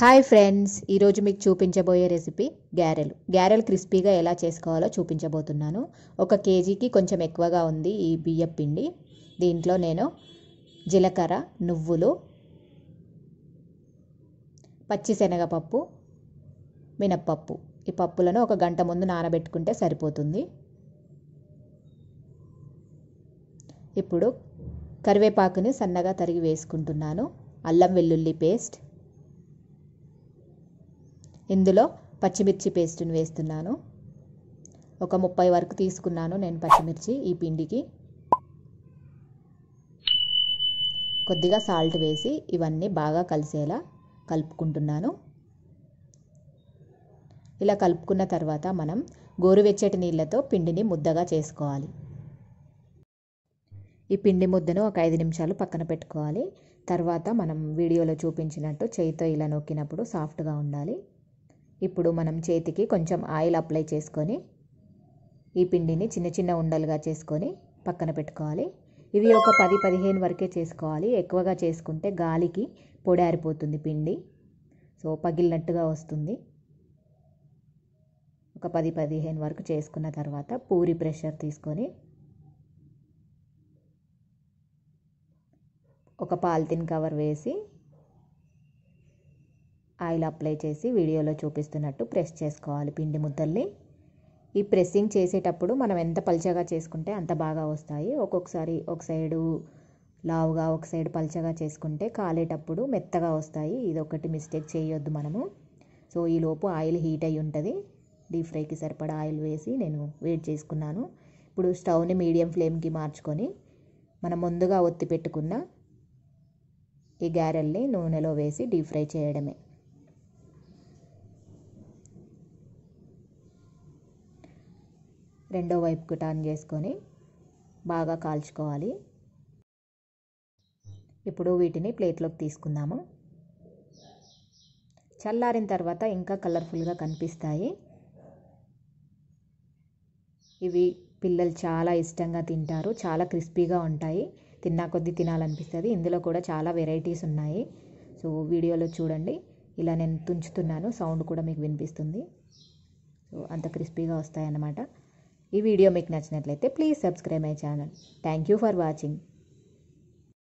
Hi friends ఈరోజు మీకు చూపించబోయే రెసిపీ గ్యారెలు గ్యారెలు క్రిస్పీగా ఎలా చేసుకోవాలో చూపించబోతున్నాను. ఒక కేజీకి కొంచెం ఎక్కువగా ఉంది ఈ బియ్యం పిండి. దీంట్లో నేను జీలకర్ర నువ్వులు పచ్చిశనగపప్పు మినప్పప్పు. ఈ పప్పులను ఒక గంట ముందు నానబెట్టుకుంటే సరిపోతుంది. ఇప్పుడు కరివేపాకుని సన్నగా తరిగి వేసుకుంటున్నాను. అల్లం వెల్లుల్లి పేస్ట్ ఇందులో పచ్చిమిర్చి పేస్ట్ని వేస్తున్నాను. ఒక ముప్పై వరకు తీసుకున్నాను నేను పచ్చిమిర్చి ఈ పిండికి. కొద్దిగా సాల్ట్ వేసి ఇవన్నీ బాగా కలిసేలా కలుపుకుంటున్నాను. ఇలా కలుపుకున్న తర్వాత మనం గోరువెచ్చటి నీళ్ళతో పిండిని ముద్దగా చేసుకోవాలి. ఈ పిండి ముద్దను ఒక ఐదు నిమిషాలు పక్కన పెట్టుకోవాలి. తర్వాత మనం వీడియోలో చూపించినట్టు చేయితో ఇలా నొక్కినప్పుడు సాఫ్ట్గా ఉండాలి. ఇప్పుడు మనం చేతికి కొంచెం ఆయిల్ అప్లై చేసుకొని ఈ పిండిని చిన్న చిన్న ఉండలుగా చేసుకొని పక్కన పెట్టుకోవాలి. ఇవి ఒక పది పదిహేను వరకే చేసుకోవాలి. ఎక్కువగా చేసుకుంటే గాలికి పొడారిపోతుంది పిండి. సో పగిలినట్టుగా వస్తుంది. ఒక పది పదిహేను వరకు చేసుకున్న తర్వాత పూరి ప్రెషర్ తీసుకొని ఒక పాలిథిన్ కవర్ వేసి ఆయిల్ అప్లై చేసి వీడియోలో చూపిస్తున్నట్టు ప్రెస్ చేసుకోవాలి పిండి ముద్దల్ని. ఈ ప్రెస్సింగ్ చేసేటప్పుడు మనం ఎంత పల్చగా చేసుకుంటే అంత బాగా వస్తాయి. ఒక్కొక్కసారి ఒక సైడు లావుగా ఒక సైడ్ పల్చగా చేసుకుంటే కాలేటప్పుడు మెత్తగా వస్తాయి. ఇది ఒకటి మిస్టేక్ చేయొద్దు మనము. సో ఈలోపు ఆయిల్ హీట్ అయి ఉంటుంది. డీప్ ఫ్రైకి సరిపడా ఆయిల్ వేసి నేను వేడి చేసుకున్నాను. ఇప్పుడు స్టవ్ని మీడియం ఫ్లేమ్కి మార్చుకొని మనం ముందుగా ఒత్తి పెట్టుకున్న ఈ గారెల్ని నూనెలో వేసి డీప్ ఫ్రై చేయడమే. రెండో వైపుకు టర్న్ చేసుకొని బాగా కాల్చుకోవాలి. ఇప్పుడు వీటిని ప్లేట్లోకి తీసుకుందాము. చల్లారిన తర్వాత ఇంకా కలర్ఫుల్గా కనిపిస్తాయి. ఇవి పిల్లలు చాలా ఇష్టంగా తింటారు చాలా క్రిస్పీగా ఉంటాయి. తిన్నా కొద్దీ తినాలనిపిస్తుంది. ఇందులో కూడా చాలా వెరైటీస్ ఉన్నాయి. సో వీడియోలో చూడండి. ఇలా నేను తుంచుతున్నాను. సౌండ్ కూడా మీకు వినిపిస్తుంది. సో అంత క్రిస్పీగా వస్తాయన్నమాట. ఈ వీడియో మీకు నచ్చినట్లయితే please subscribe my channel. Thank you for watching